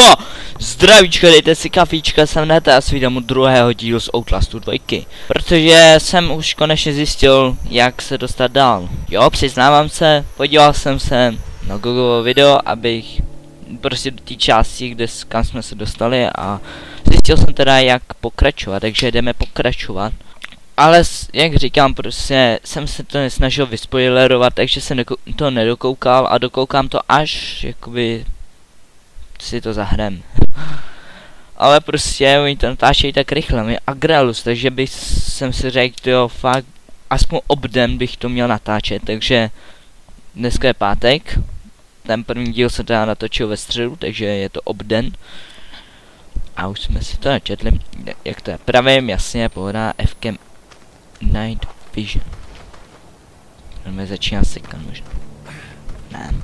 Ho! Zdravíčko, dejte si kafíčka, jsem Nete a svídám u druhého dílu z Outlastu 2. Protože jsem už konečně zjistil, jak se dostat dál. Jo, přiznávám se, podíval jsem se na Google video, abych prostě do té části, kde, kam jsme se dostali a zjistil jsem teda, jak pokračovat, takže jdeme pokračovat. Ale jak říkám, prostě jsem se to nesnažil vyspoilerovat, takže jsem to nedokoukal a dokoukám to až, jakoby, si to zahrem. Ale prostě oni to natáčejí tak rychle, mi Agrelus, takže bych jsem si řekl, jo, fakt, aspoň obden bych to měl natáčet, takže dneska je pátek, ten první díl se teda natočil ve středu, takže je to obden. A už jsme si to načetli, jak to je. Pravým jasně pohodá Fkem Night Vision. Budeme začínat sekat možná. Ne.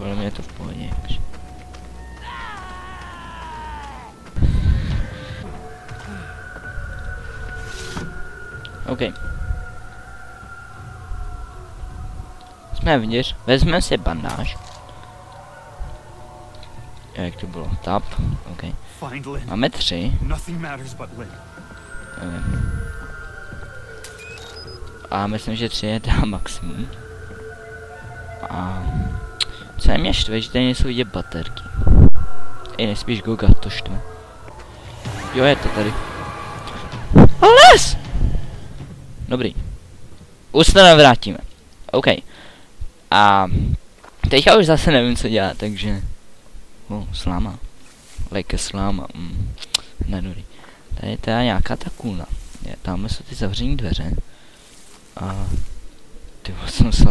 Podle mě je to v pohodě. OK. Jsme vnitř, vezmeme si bandáž. Jak to bylo? Tap, OK. Máme tři. A myslím, že tři je teda maximum. A co je mě štve, že tady nejsou vidět baterky. I nespíš Goga, to štve. Jo, je to tady. Les! Dobrý. Už se navrátíme. OK. A teďka už zase nevím, co dělat, takže... Oh, sláma. Like sláma. Mm. Nedorý. Tady je teda nějaká ta kůla. Je, tam jsou ty zavřené dveře. A... Ty jsem se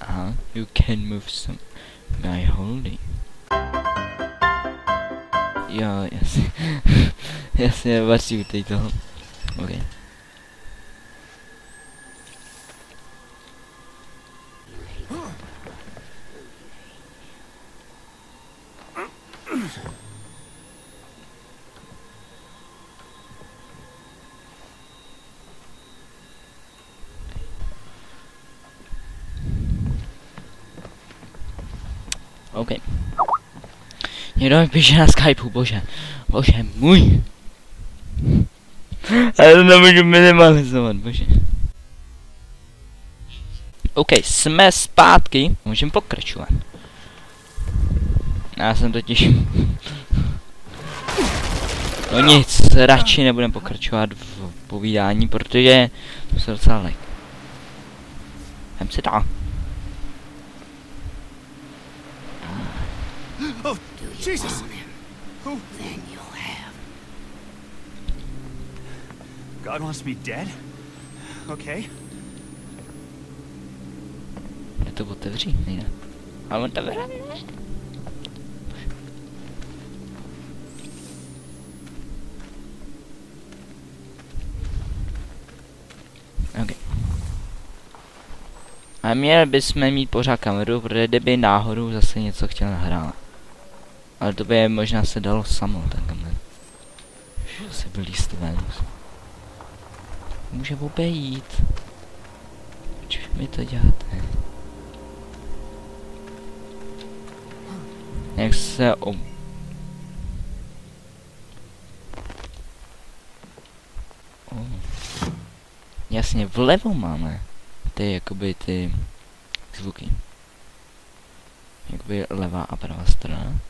Aha, you can move some guy holding. Jo, jasně. jasně, vaří u toho. Okay. OK. Někdo mi píše na Skypeu, bože. Bože můj. Já to nemůžu minimalizovat, bože. OK, jsme zpátky. Můžeme pokračovat. Já jsem totiž... No nic, radši nebudem pokračovat v povídání, protože to se docela lek. Jdem si dál. Oh, Jesus! Who? Then you'll have. God wants me dead? Okay. Je to otevří? Ne. A on to ne. Okay. A měli bychom mít pořád kameru, protože kdyby náhodou zase něco chtěl nahrát. Ale to by možná se dalo samo takhle. Že se vylíst ven. Může obejít. Proč mi to děláte? Jak se ob... Oh. Jasně, vlevo máme ty jakoby ty zvuky. Jakoby levá a pravá strana.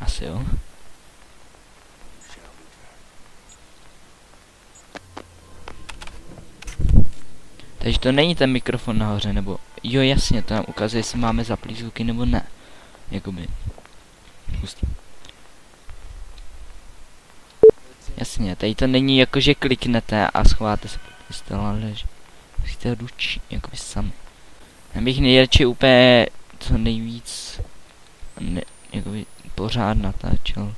Asi jo. Takže to není ten mikrofon nahoře, nebo... Jo, jasně, to nám ukazuje, jestli máme zaplý zvuky nebo ne. Jakoby. Hustý. Jasně, tady to není jako, že kliknete a schováte se pod pistol, ale že musíte ručí, jakoby sami. Já bych nejradši úplně co nejvíc ne, jakoby pořád natáčel.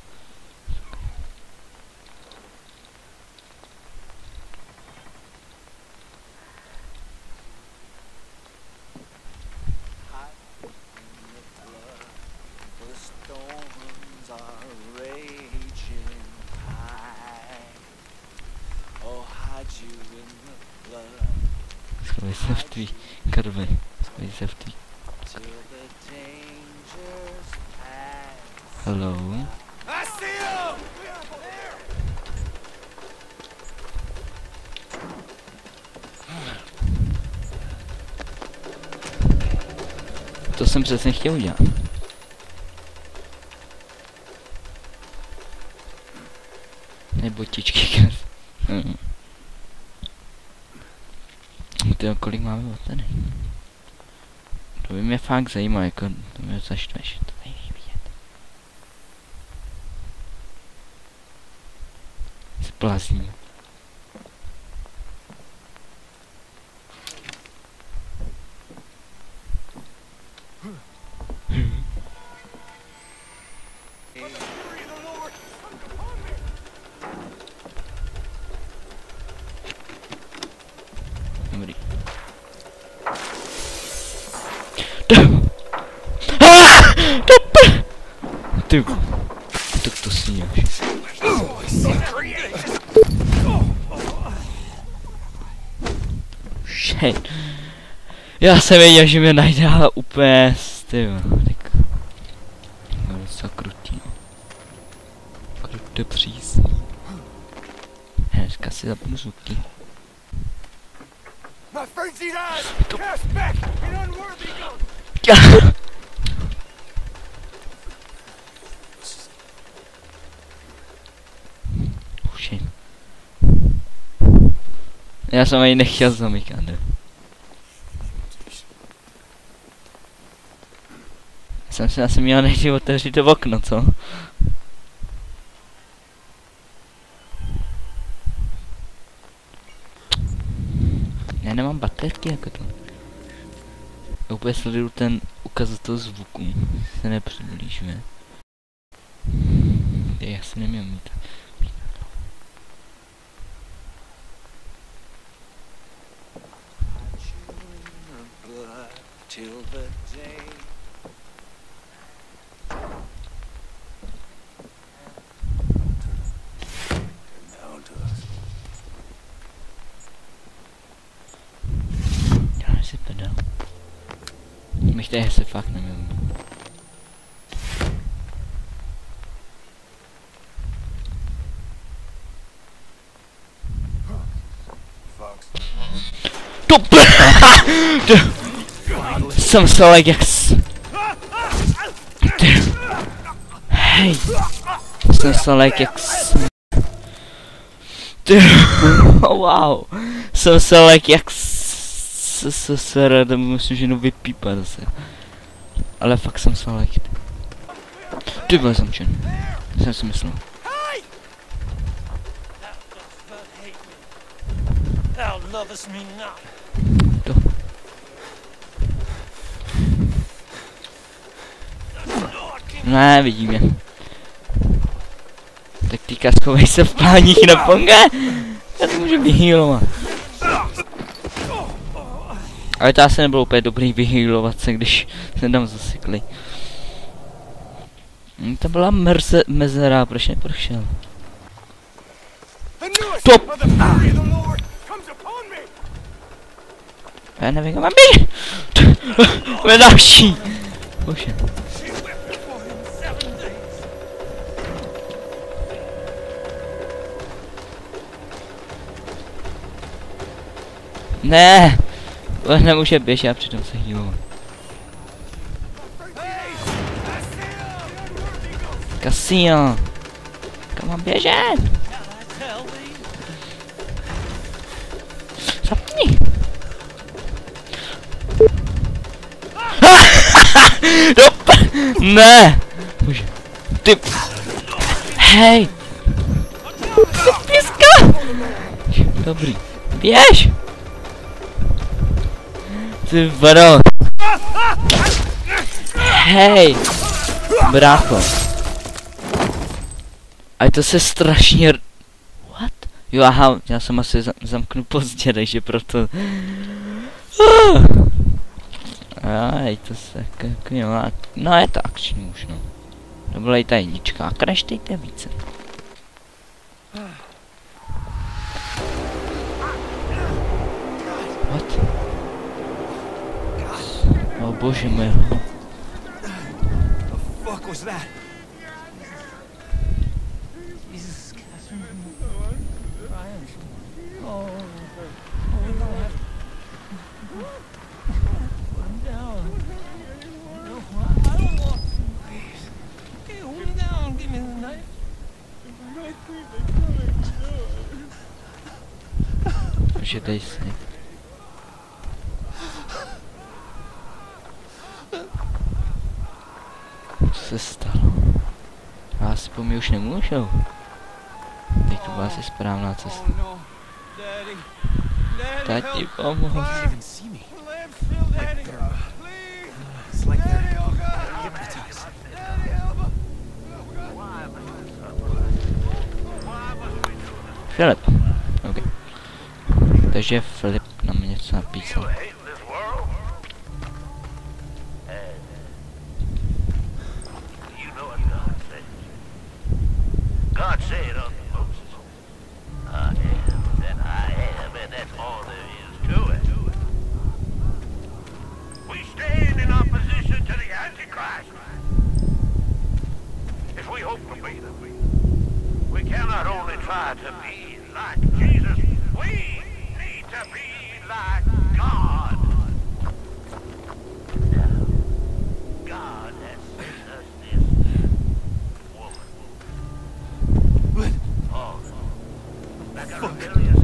Přesně chtěl udělat. Nebo tičky mm. Ty kolik máme baterii? To by mě fakt zajímalo, jako to mě zaštveš, to není vidět. Splazní. Dobrý. Ah! To p... Ty... Tak to sníš. Shit. Já jsem věděl, že mě najde, ale úplně ty tak... No, docela krutý, no. Krutě přísný. Hnedka si zapnu zvuky. Já jsem ani nechtěl zamykat, ne? Jsem si asi měl nejdřív otevřít to okno, co? Já nemám baterky jako to. Já úplně sleduju ten ukazatel zvuku. Se nepřiblížuje. Já si neměl mít. Till the day. Down to us. Já si pedal. Bych tady se fakt neměl mít. Fox. To p- Jsem se like jak s... Ty. Hej. Jsem se like jak s... Ty. wow. Jsem se like jak s... s... s... rada, musím ženu vypípat zase. Ale fakt jsem se like. Ty byl zamčen. Jsem si myslel. To. Ne, vidím je. Tak týka schovej se v páních na ponga. Já to můžu vyhýlovat. Ale to asi nebylo úplně dobrý vyhýlovat se, když se tam zasekli. Hm, To byla merze, mezera, proč neprošel? Me. Já nevím, kam mám být. Máme další. Bože. She wept before him seven days. Ne. On nemůže běžet a přitom se ghost! Kasino. Kam mám běžet? Zapni. Dop. Ne. Bože. Ty. Hej. Ty píska. Dobrý. Běž. Ty vado. Hej. Brácho. A to se strašně... What? Jo, aha, já jsem asi za- zamknu pozdě, takže proto... Aj, to se a- no je to akční už, no. To byla i ta jednička, a kreštejte více. What? Bože můj. Fuck was that? Jesus, Catherine. Brian. Oh. Oh, we don't have Put him down. No, I I don't want to. Please. Okay, hold him down. Give me the knife. Bože, dej si. Co se stalo? Já si po mě už nemůžou. Teď to byla asi správná cesta. Tati, help. pomoz. Can't even see like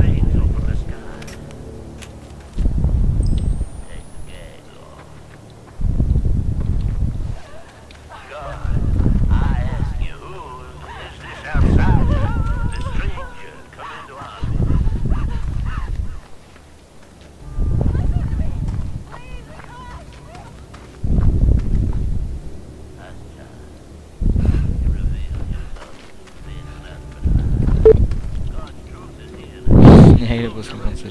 Neyle basılı kanser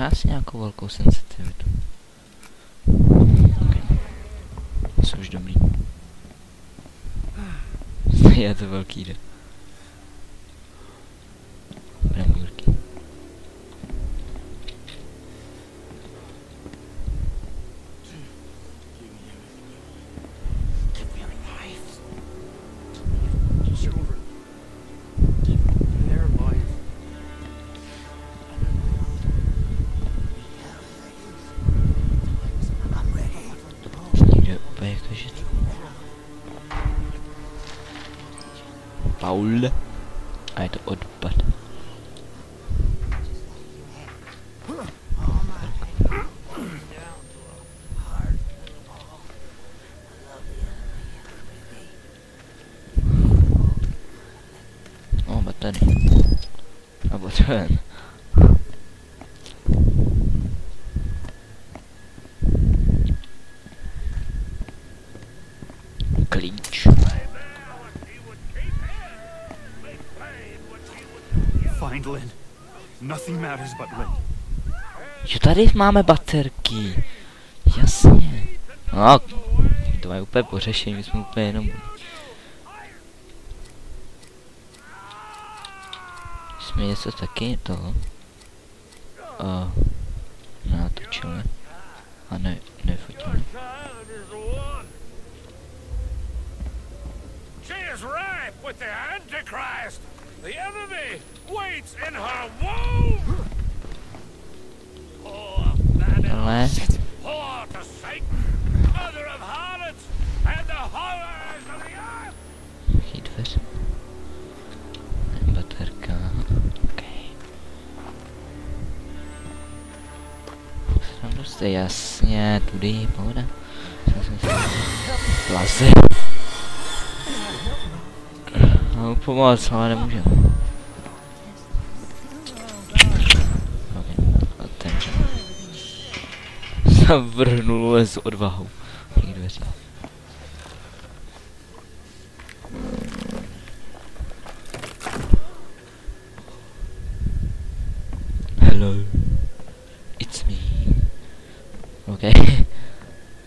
Pořád s nějakou velkou sensitivitu. Okay. Jsou už dobrý. Je to velký jde. Tady máme baterky. Jasně. No, to je úplně pořešení, my jsme úplně jenom... Jsme něco taky to... Uh, natočili. A ne, nefotili. With the Antichrist. The enemy waits in her womb. Earth. Jaký dveře? Baterka. OK. Tam dostat, jasně, tudy, pohoda. Vlasy. No, pomoc, ale nemůžem. Vrhnul s odvahou. Dveří. Hello. It's me. OK.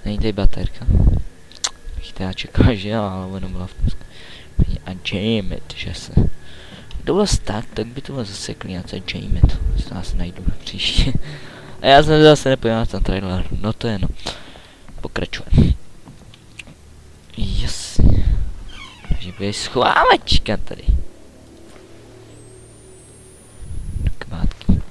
Není tady baterka. Bych teda čekal, že jo, ale ono byla v Polsku. A Jamet, že se. To bylo tak, tak by to bylo zase klínace Jamet. To asi najdu příště. A já jsem zase nepojel na ten trailer. No to je no. Pokračujeme. Yes. Takže bude schovávačka tady. Do kabátky.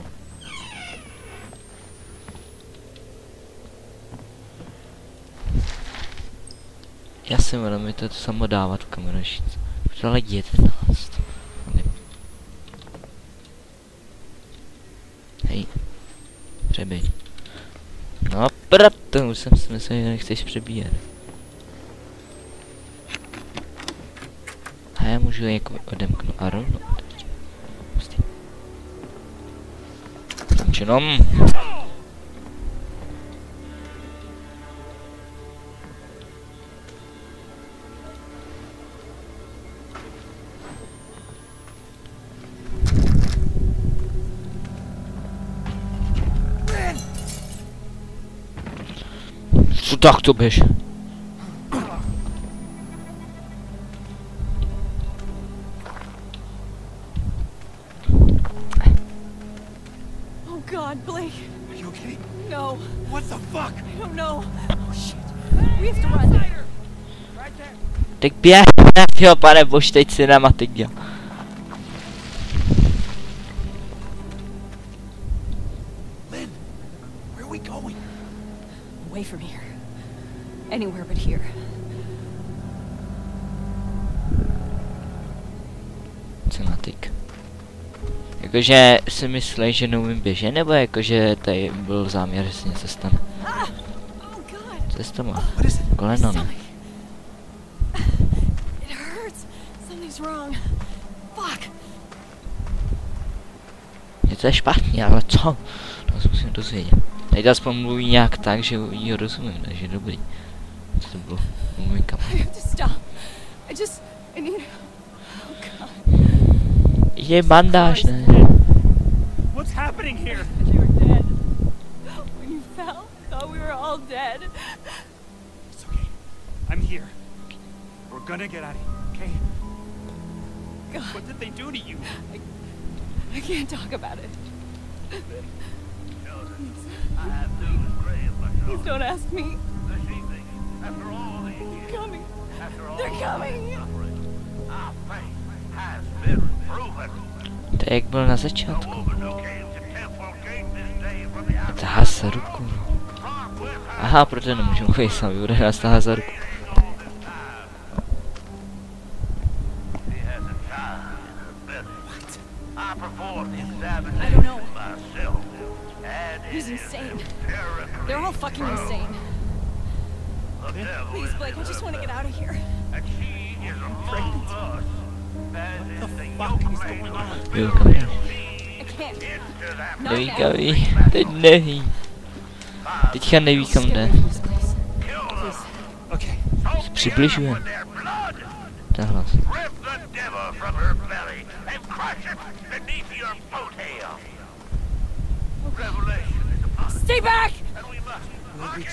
Já si mám mi to samo dávat v kamerošice. Už to ale 11. Ne. Hej. Přebij. No proto už jsem si myslel, že nechceš přebíjet. A já můžu jako odemknout a rovnout. Prostě. Zamčenom. Co tak to běž? Oh God, Blake. Are you okay? No, What the fuck? I don't know. Oh shit. We have to run. Right there. Tak běh, jo pane bož, teď cinematik děl. Jakože si myslíš, že neumím běžet, nebo jakože tady byl záměr, že se něco stane? Co jsi to má? What is it? Koleno, ne? Fuck. Něco je špatně, ale co? To se musím dozvědět. To aspoň mluví nějak tak, že jí rozumím, takže dobrý. Co to bylo? Můj kam. Je bandáž, ne? What's happening here? You were dead. When you fell, I thought we were all dead. It's okay. I'm here. We're gonna get out of here, okay? God, What did they do to you? I I can't talk about it. I have news grave for Please don't ask me. This evening, after all these They're years, coming. after all They're coming. suffering, our faith has been proven. To jak było na zaciatku. To hazard, kurwa. Aha, proteinu musimy kupić sam, wybrać na hazard. He's. They're all fucking insane. Please, Blake, I just want to get out of here. And she is among us. We'll come down. There we go. the Navy. The can Navy come down. Okay. Przybliżyłem. Teraz. Stay back! I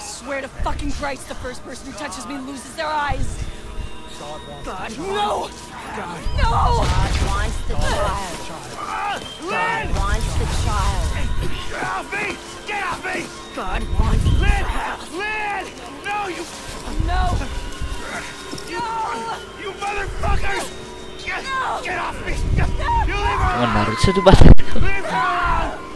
swear to fucking Christ, the first person who touches me loses their eyes. God, no! God. No! God wants the child. God wants the child. Get off me! Get off me! God wants Lynn! Lynn! No, you, no! you motherfuckers! Get, No! get off me! You leave her Mám na alone! ruce tu baterku. Leave her alone!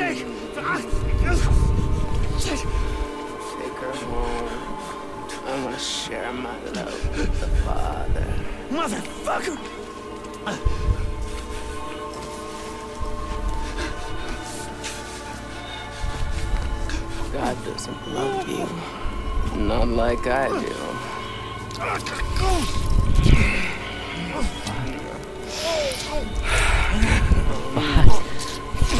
Take her home. I want to share my love with the Father. Motherfucker! God doesn't love you. Not like I do.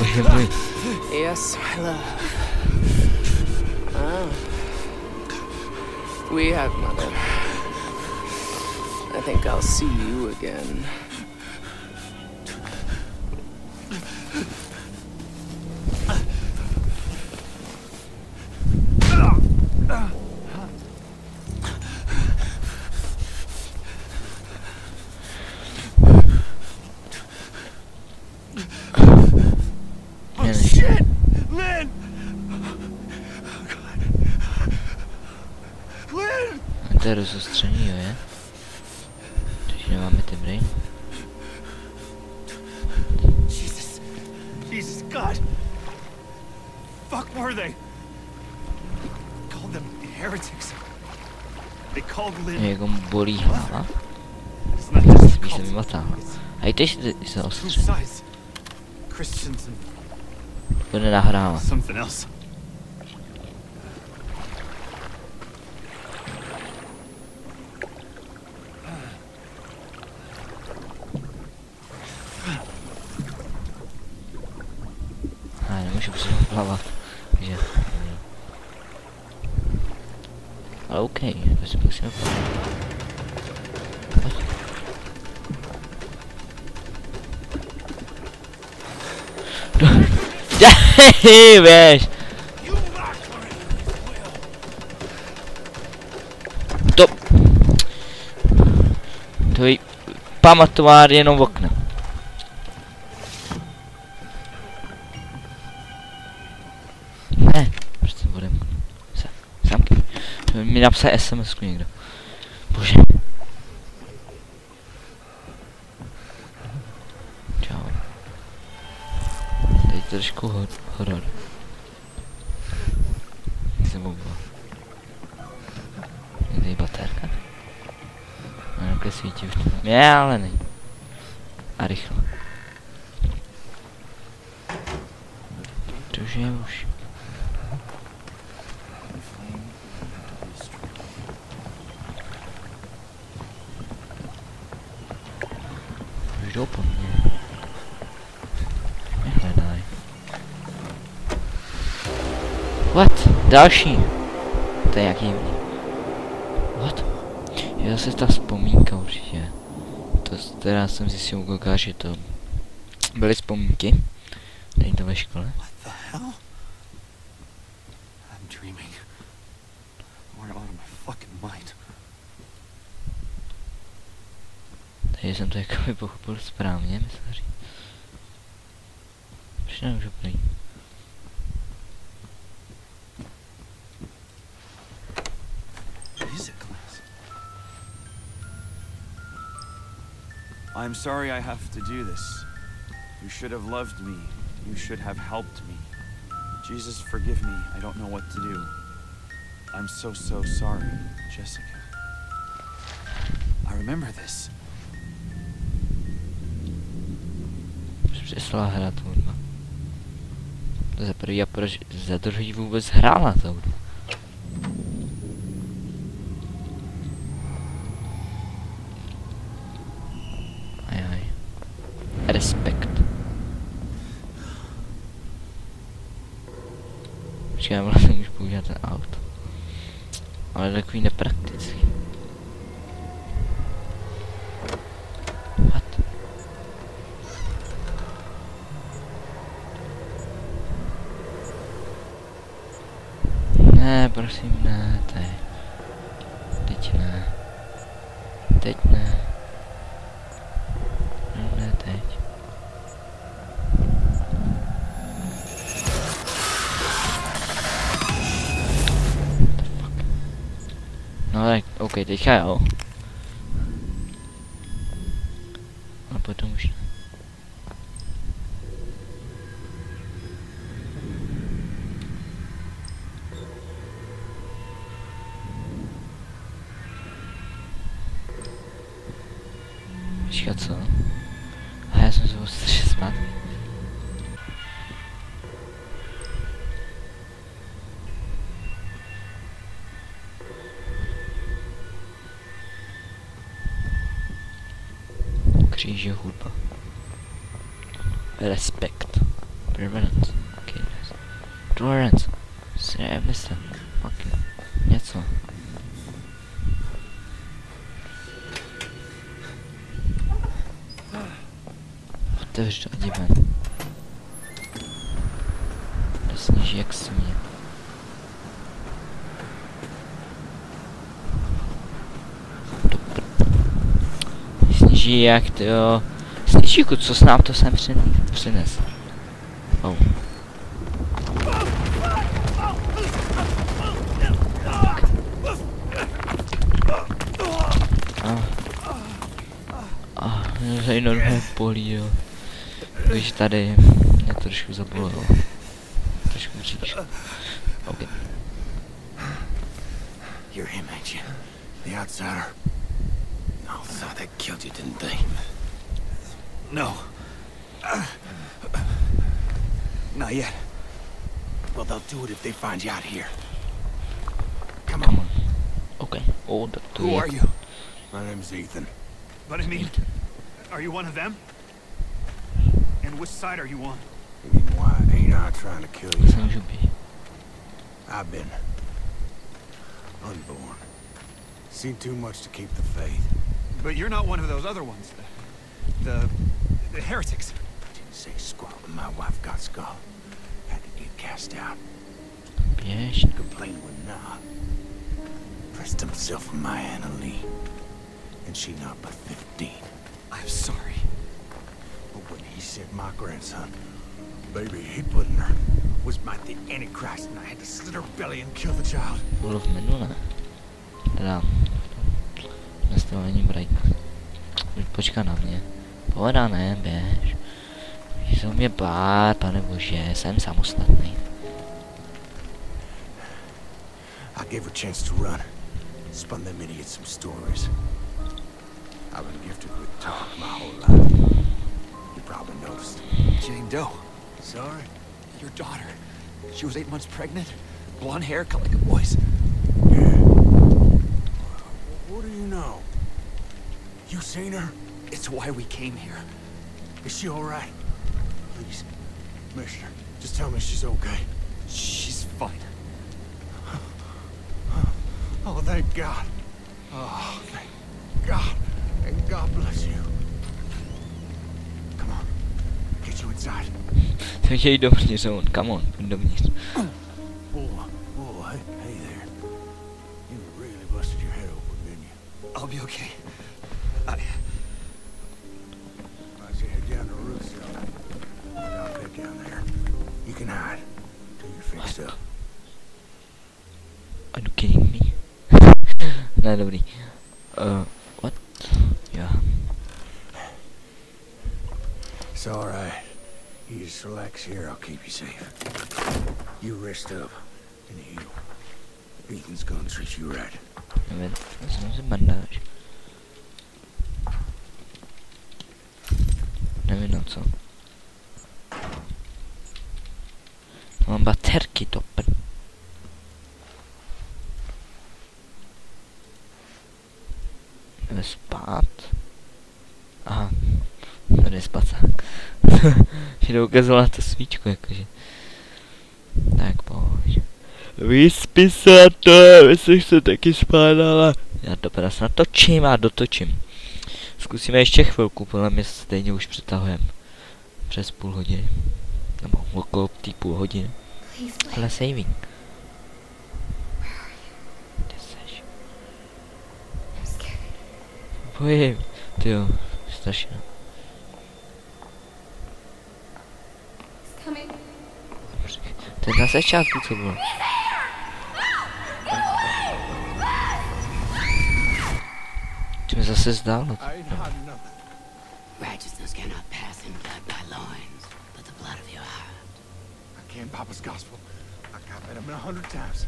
Bože můj. Yes, my love. Ah. We have, Mother. I think I'll see you again. Je rozostřený, jo, je? Takže nemáme ty brain. Jesus. Jesus, God. Fuck were they? Called them heretics. They called Lynn. Jak ho bolí hlava, spíš se mi motáhla. A i teď se- se Two ostře. sides. Christians and Bude nahrávat. something else. Běž! To... To je pamatovat jenom oknem. Ne, prostě budem. Zamkni. Mi napsal sms někdo. Bože. Čau. Teď trošku hor horor. Se bombila. Je tady baterka? Svítí už. Je, ale není. A rychle. To už je už. Už jdou po mně. Nehledaj. What? Další. To je jak divný. What? Je zase ta vzpomínka určitě. To, teda jsem zjistil u Goga, že to byly vzpomínky. Tady to ve škole. Takže jsem to jako by pochopil správně, myslím říct. Proč nemůžu prý? I'm sorry I have to do this. You should have loved me. You should have helped me. Jesus, forgive me. I don't know what to do. I'm so, so sorry, Jessica. I remember this. Přestala hrát hudba? Za prvý a za druhý vůbec hrála ta? Počkej, já vlastně můžu používat ten auto. Ale takový nepraktický. Prosím, ne, teď. Teď ne. Teď ne. No tak, OK, teďka Service. Fucking. Něco. Otevř to, jdi ven. To sníží jak smě. Sníží jak to jo. Snížíku, co s nám to sem přin- přines? Oh. Mě normálně polí, jo. Když tady mě trošku zabolelo. Trošku bříš. OK. You're him, ain't you? The outsider? No, thought they killed you, didn't they? No. Not yet. Well, they'll do it if they find you out here. Come Come on. on. OK. Oh, o, tak Who are you? My name's Ethan. But I mean, are you one of them? And which side are you on? You mean why ain't I trying to kill you? Co můžu být? I've been unborn. Seen too much to keep the faith. But you're not one of those other ones. The, the, the heretics. Didn't say squat when my wife got skull. Had to get cast out. Běž. Complain would not. Pressed himself on my Anna Lee. And she not but 15. I'm sorry. But when he said my grandson, baby he put in her, was my the Antichrist, and I had to slit her belly and kill the child. Bylo v minule. Teda. Nastavení break. Počká na mě. Pohoda ne, běž. Jsou mě bát, pane bože, jsem samostatný. I gave her a chance to run. Spun them idiots some stories. I've been gifted with talk my whole life. You probably noticed. Jane Doe, Sorry? your daughter. She was eight months pregnant. Blonde hair, cut like a boy's. Yeah. What do you know? You seen her? It's why we came here. Is she all right? Please, Mister, just tell me she's okay. She's fine. Oh, thank God. Oh, thank God. And God bless you. Come on. Get you inside. Tak jej dovnitř, on, come on, pojď dovnitř. Whoa, whoa, hey, hey there. You really busted your head open, didn't you? I'll be okay. I, Right, so head down to the roof cell. I'll pick down there. You can hide till you're fixed up. Are you kidding me? ne, dobrý. Uh, what? Jo. It's all right. You here. I'll keep you safe. You rest up and heal. Ethan's gonna treat you right. Nevím, vezmu si bandáž. Nevím na co. Mám baterky topen. Jdeme spát. Aha. Tady je spacák. Že doukazovala to svíčku jakože. Tak pojď. Vyspí se to, myslíš se taky spádala. Já to teda se natočím a dotočím. Zkusíme ještě chvilku, podle mě stejně už přetahujeme. Přes půl hodiny. Nebo okolo té půl hodiny. Ale saving. Kde seš? Bojím. Ty jo, strašně. Na začátku, co bylo. Ty mi zase zdálo. I ain't hiding. Righteousness cannot pass in blood by loins, but the blood of your heart. I can't Papa's gospel. I got met him a hundred times.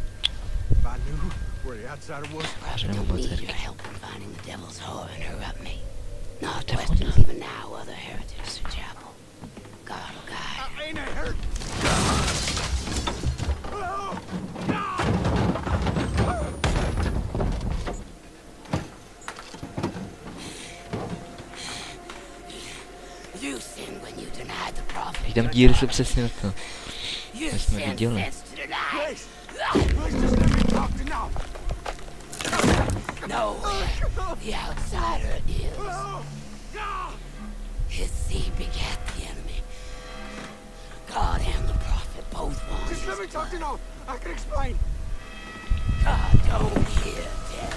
If I knew where the outsider was, Vážně I nebo don't need baterky. your help in finding the devil's whore and her up me. Devil Northwestern's even now other heretics to chapel. God oh will guide. I ain't a hurt. Please, please just let me talk to now. No, the outsider is. His seed begat the enemy. God and the prophet both want Just let me talk to now. I can explain. God don't hear dead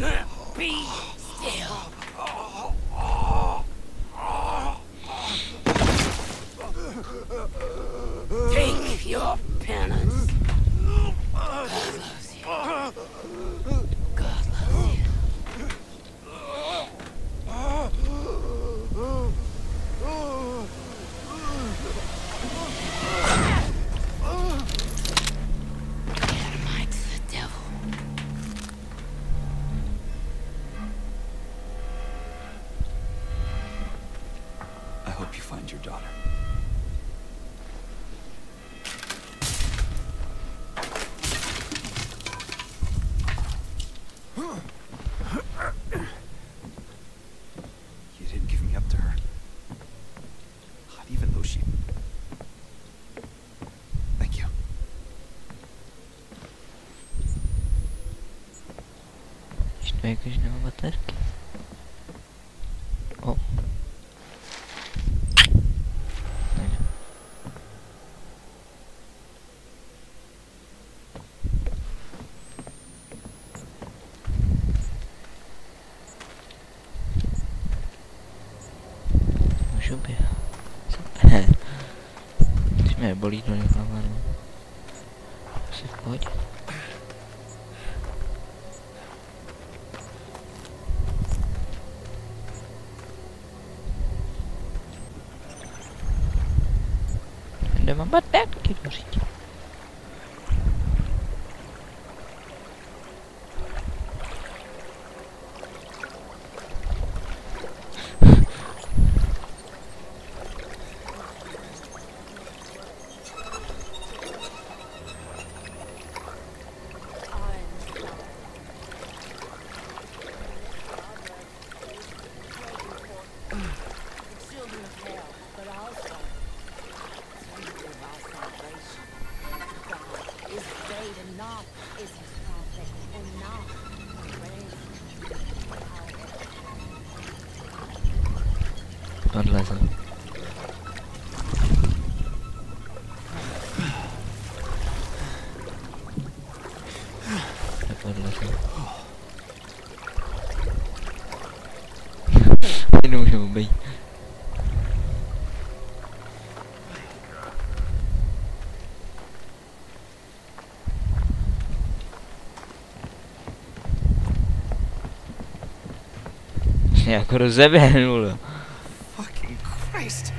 men. Be find your daughter. You didn't give me up to her. Not even though she... Thank you. Když mě bolí do hlava, no. Asi v pohodě. Nemám baterky do řítě. children of hell, but also children of our salvation. God is great and not is his prophet, and not Tohle jsem. Tohle jsem. Nemůžu obejít. Jako rozeběhnul. Fucking Christ!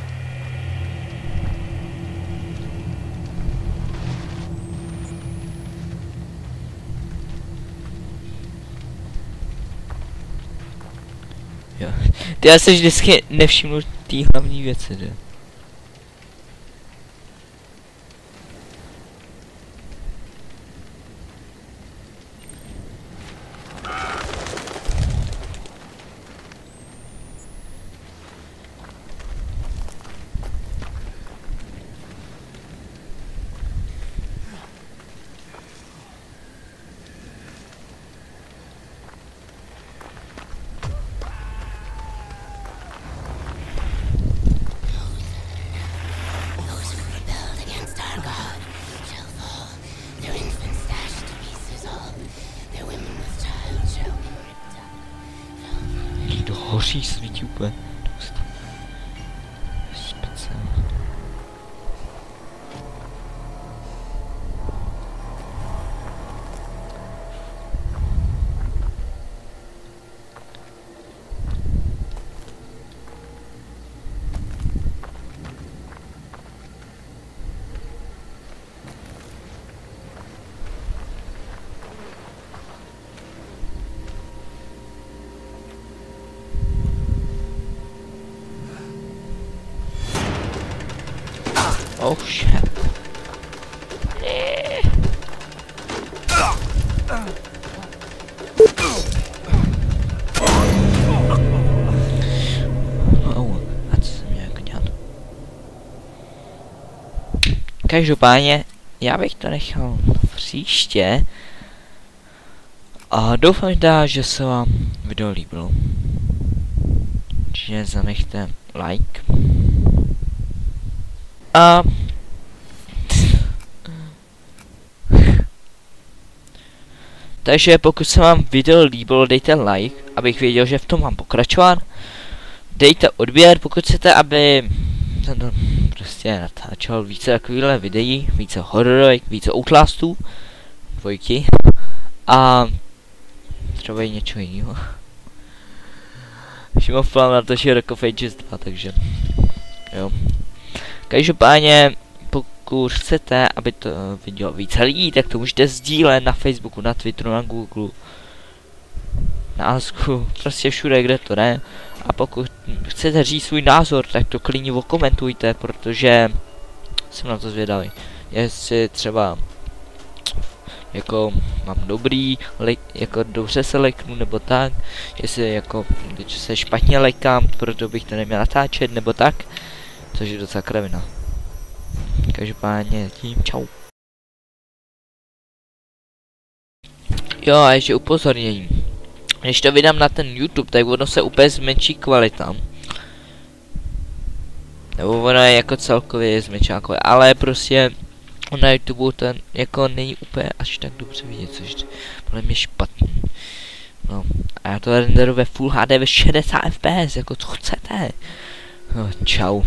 Ty já se vždycky nevšimnu té hlavní věci, že? Oh shit. Každopádně, já bych to nechal příště. A doufám teda, že se vám video líbilo. Čiže zanechte like. A... Takže pokud se vám video líbilo, dejte like, abych věděl, že v tom mám pokračovat. Dejte odběr, pokud chcete, aby jsem prostě natáčel více takovýhle videí, více hororovek, více outlastů, dvojky. A třeba i něčeho jiného. Šimov plán na to, že Rock of Ages 2, takže jo. Každopádně, pokud chcete, aby to vidělo více lidí, tak to můžete sdílet na Facebooku, na Twitteru, na Google, na Asku, prostě všude, kde to ne. A pokud chcete říct svůj názor, tak to klidně okomentujte, protože jsem na to zvědavý. Jestli třeba jako mám dobrý, jako dobře se leknu, nebo tak, jestli jako, když se špatně lekám, proto bych to neměl natáčet, nebo tak, což je docela kravina. Každopádně tím čau. Jo, a ještě upozornění. Když to vydám na ten YouTube, tak ono se úplně zmenší kvalita. Nebo ono je jako celkově kvalita, ale prostě na YouTube ten jako není úplně až tak dobře vidět, což podle mě špatný. No, a já to renderu ve Full HD ve 60 fps, jako co chcete. No, čau.